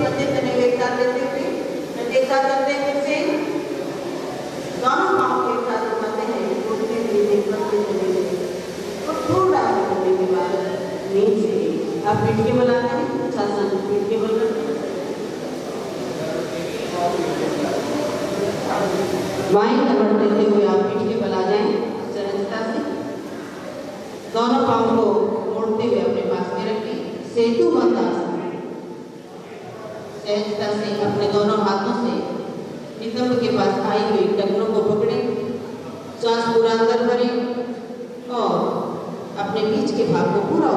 हैं फिर से के साथ हैं। और थोड़ा आगे करने के बाद नीचे आप पीठ के पीठ के बल बाएँ कमर देते हुए आप पीठ के बल आ जाएँ सहजता से। दोनों पाँव को मोड़ते हुए अपने पास में रखें। सेतु बंद आसन। सहजता से अपने दोनों हाथों से नितंब के पास आई हुई टखनों को पकड़े सांस पूरा अंदर भरे और अपने बीच के भाग को पूरा